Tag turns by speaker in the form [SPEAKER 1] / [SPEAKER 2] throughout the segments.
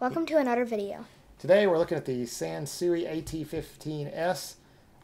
[SPEAKER 1] Welcome to another video.
[SPEAKER 2] Today we're looking at the Sansui AT15S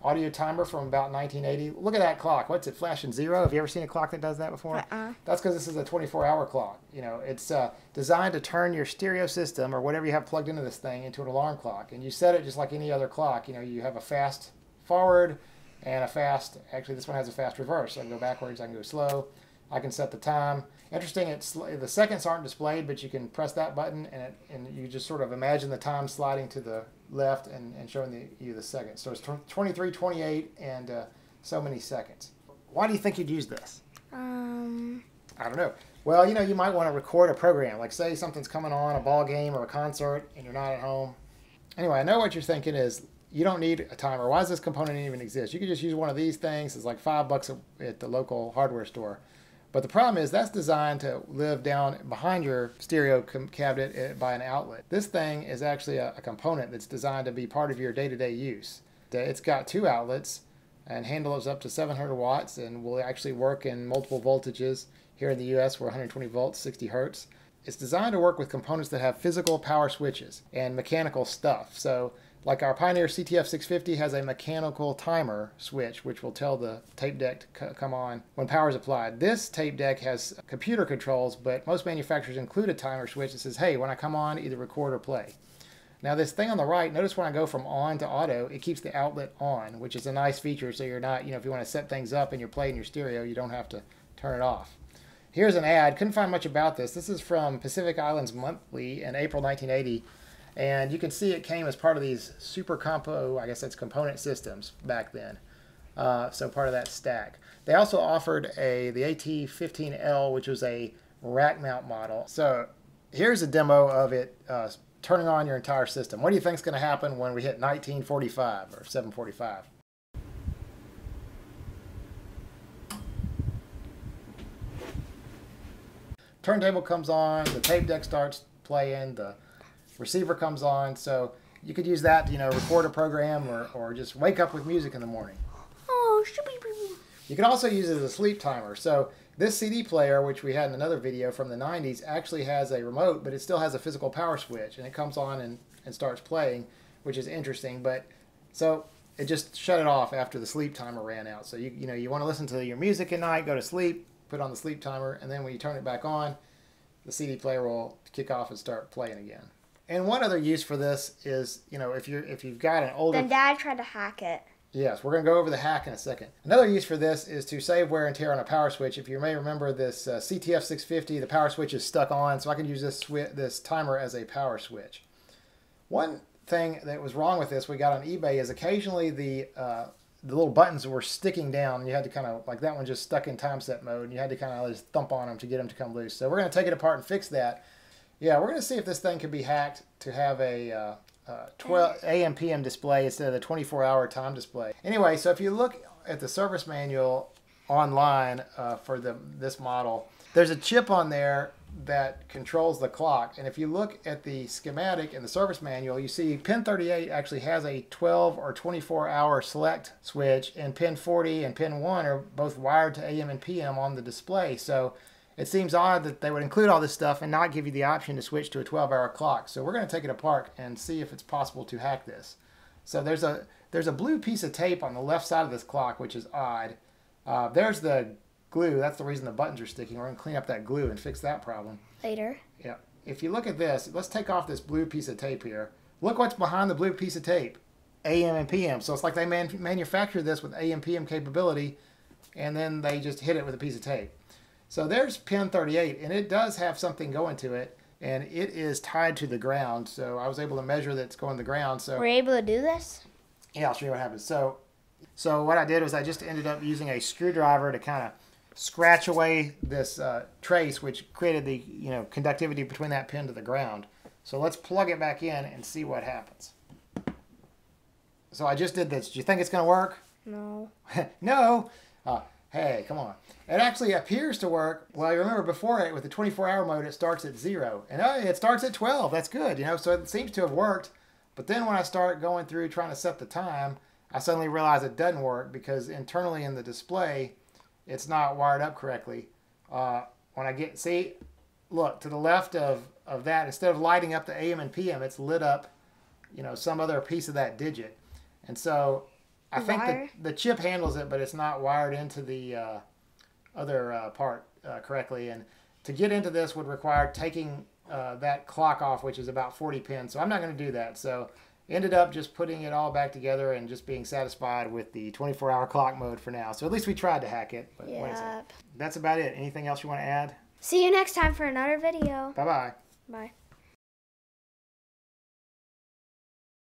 [SPEAKER 2] audio timer from about 1980. Look at that clock. What's it flashing zero? Have you ever seen a clock that does that before?
[SPEAKER 1] Uh-uh.
[SPEAKER 2] That's because this is a 24-hour clock. You know, it's uh, designed to turn your stereo system or whatever you have plugged into this thing into an alarm clock, and you set it just like any other clock. You know, you have a fast forward and a fast. Actually, this one has a fast reverse. So I can go backwards. I can go slow. I can set the time. Interesting, it's the seconds aren't displayed, but you can press that button and it, and you just sort of imagine the time sliding to the left and, and showing the, you the seconds. So it's 23, 28, and uh, so many seconds. Why do you think you'd use this?
[SPEAKER 1] Um,
[SPEAKER 2] I don't know. Well, you know, you might want to record a program. Like, say something's coming on, a ball game or a concert, and you're not at home. Anyway, I know what you're thinking is you don't need a timer. Why does this component even exist? You could just use one of these things. It's like five bucks at the local hardware store. But the problem is that's designed to live down behind your stereo cabinet eh, by an outlet. This thing is actually a, a component that's designed to be part of your day-to-day -day use. It's got two outlets and handles up to 700 watts and will actually work in multiple voltages. Here in the US, we're 120 volts, 60 hertz. It's designed to work with components that have physical power switches and mechanical stuff. So like our Pioneer CTF650 has a mechanical timer switch which will tell the tape deck to come on when power is applied. This tape deck has computer controls, but most manufacturers include a timer switch that says, hey, when I come on, either record or play. Now this thing on the right, notice when I go from on to auto, it keeps the outlet on, which is a nice feature so you're not, you know, if you want to set things up and you're playing your stereo, you don't have to turn it off. Here's an ad. Couldn't find much about this. This is from Pacific Islands Monthly in April 1980. And you can see it came as part of these super compo, I guess that's component systems back then. Uh, so part of that stack. They also offered a the AT15L, which was a rack mount model. So here's a demo of it uh, turning on your entire system. What do you think is going to happen when we hit 1945 or 745? Turntable comes on, the tape deck starts playing, the receiver comes on. So you could use that to, you know, record a program or, or just wake up with music in the morning.
[SPEAKER 1] Oh,
[SPEAKER 2] You can also use it as a sleep timer. So this CD player, which we had in another video from the 90s, actually has a remote, but it still has a physical power switch, and it comes on and, and starts playing, which is interesting. But so it just shut it off after the sleep timer ran out. So you you know you want to listen to your music at night, go to sleep, put on the sleep timer, and then when you turn it back on, the CD player will kick off and start playing again. And one other use for this is, you know, if you're if you've got an older
[SPEAKER 1] Then dad tried to hack it.
[SPEAKER 2] Yes, we're going to go over the hack in a second. Another use for this is to save wear and tear on a power switch. If you may remember this uh, CTF 650, the power switch is stuck on, so I can use this this timer as a power switch. One thing that was wrong with this we got on eBay is occasionally the uh, the little buttons were sticking down. You had to kind of like that one just stuck in time set mode, and you had to kind of just thump on them to get them to come loose. So we're going to take it apart and fix that. Yeah, we're going to see if this thing can be hacked to have a uh, uh, 12 AM PM display instead of the 24 hour time display. Anyway, so if you look at the service manual online uh, for the this model, there's a chip on there that controls the clock. And if you look at the schematic in the service manual, you see pin 38 actually has a 12 or 24 hour select switch, and pin 40 and pin 1 are both wired to AM and PM on the display. So it seems odd that they would include all this stuff and not give you the option to switch to a 12-hour clock. So we're going to take it apart and see if it's possible to hack this. So there's a there's a blue piece of tape on the left side of this clock, which is odd. Uh, there's the glue. That's the reason the buttons are sticking. We're going to clean up that glue and fix that problem.
[SPEAKER 1] Later.
[SPEAKER 2] Yeah. If you look at this, let's take off this blue piece of tape here. Look what's behind the blue piece of tape. AM and PM. So it's like they man manufactured this with AM PM capability, and then they just hit it with a piece of tape. So there's pin 38, and it does have something going to it, and it is tied to the ground. So I was able to measure that it's going to the ground. So
[SPEAKER 1] we're able to do this.
[SPEAKER 2] Yeah, I'll show you what happens. So, so what I did was I just ended up using a screwdriver to kind of scratch away this uh, trace, which created the you know conductivity between that pin to the ground. So let's plug it back in and see what happens. So I just did this. Do you think it's going to work?
[SPEAKER 1] No.
[SPEAKER 2] no. Uh, Hey, come on. It actually appears to work. Well, you remember before it with the 24 hour mode, it starts at zero. And uh, it starts at 12. That's good, you know, so it seems to have worked. But then when I start going through trying to set the time, I suddenly realize it doesn't work because internally in the display, it's not wired up correctly. Uh, when I get, see, look, to the left of of that, instead of lighting up the AM and PM, it's lit up, you know, some other piece of that digit. And so I think the, the chip handles it, but it's not wired into the uh, other uh, part uh, correctly. And to get into this would require taking uh, that clock off, which is about 40 pins. So I'm not going to do that. So ended up just putting it all back together and just being satisfied with the 24 hour clock mode for now. So at least we tried to hack it. But it?
[SPEAKER 1] Yep.
[SPEAKER 2] That's about it. Anything else you want to add?
[SPEAKER 1] See you next time for another video.
[SPEAKER 2] Bye bye.
[SPEAKER 1] Bye.